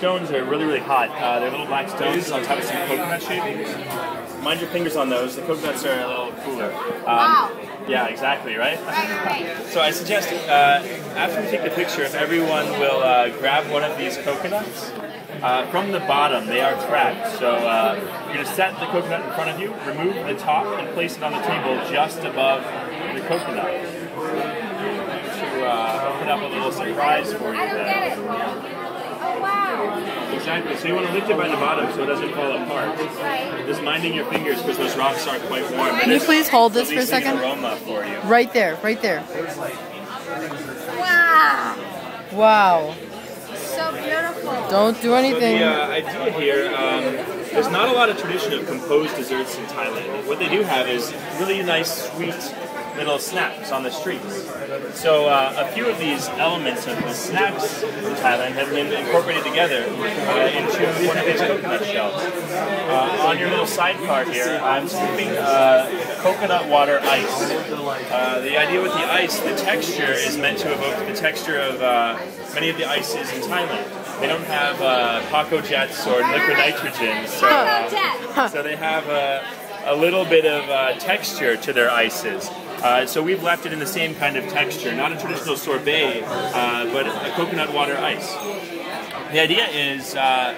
stones are really, really hot. Uh, they're little black stones on top of some coconut shavings. Mind your fingers on those. The coconuts are a little cooler. Um, Wow. Yeah, exactly, right? Right, right. So I suggest uh, after we take the picture, if everyone will uh, grab one of these coconuts. Uh, from the bottom, they are cracked. So uh, you're going to set the coconut in front of you, remove the top, and place it on the table just above the coconut. To uh, open up a little surprise for you I don't there. Get it. Wow. Exactly. So you want to lift it by the bottom so it doesn't fall apart. Right. Just minding your fingers because those rocks aren't quite warm. Can you please hold this for a second? Aroma for you. Right there, right there. Wow. Wow. So beautiful. Don't do So anything. the uh, idea here, um, there's not a lot of tradition of composed desserts in Thailand. What they do have is really nice, sweet little snacks on the streets. So uh, a few of these elements of the snacks in Thailand have been incorporated together uh, into one of these coconut shells. Uh, on your little sidecar here, I'm scooping uh, coconut water ice. Uh, the idea with the ice, the texture is meant to evoke the texture of uh, many of the ices in Thailand. They don't have uh, Pacojets or liquid nitrogen, so, uh, so they have a, a little bit of uh, texture to their ices. Uh, so we've left it in the same kind of texture, not a traditional sorbet, uh, but a coconut water ice. The idea is uh,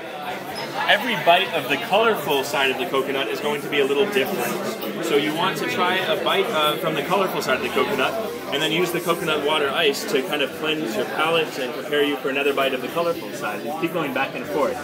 every bite of the colorful side of the coconut is going to be a little different. So you want to try a bite uh, from the colorful side of the coconut, and then use the coconut water ice to kind of cleanse your palate and prepare you for another bite of the colorful side. Keep going back and forth.